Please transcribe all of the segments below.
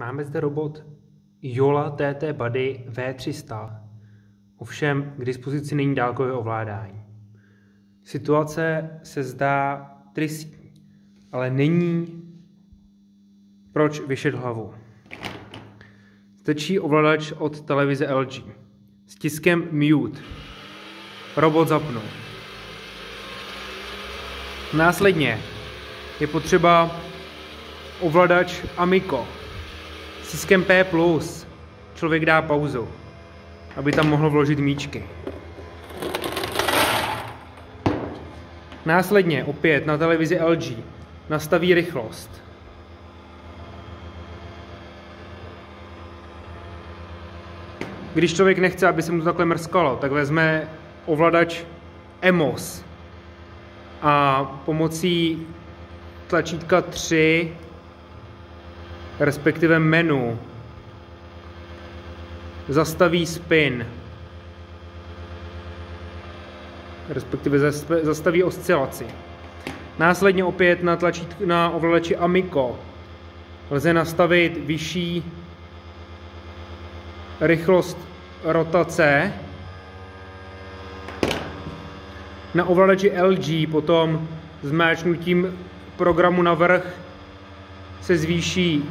Máme zde robot Jola TT Buddy V300, ovšem k dispozici není dálkové ovládání. Situace se zdá tristní, ale není proč vyšet hlavu. Stačí ovladač od televize LG. S tiskem Mute. Robot zapnul. Následně je potřeba ovladač Amico tiskem P+. Člověk dá pauzu, aby tam mohl vložit míčky. Následně opět na televizi LG nastaví rychlost. Když člověk nechce, aby se mu to takhle mrskalo, tak vezme ovladač EMOS a pomocí tlačítka 3, respektive menu, zastaví spin, respektive zastaví oscilaci. Následně opět na, tlačítku, na ovladači Amico lze nastavit vyšší rychlost rotace. Na ovladači LG potom zmáčknutím programu na vrch se zvýší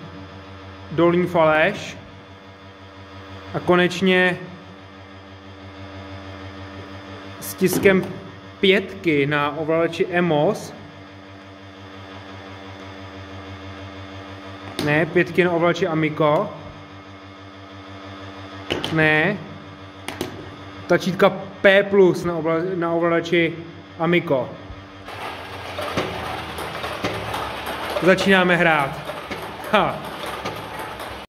dolní faleš a konečně s tiskem pětky na ovladači EMOS ne, pětky na ovladači Amico ne, tačítka P plus na, ovla, na ovladači Amico. Začínáme hrát. Ha.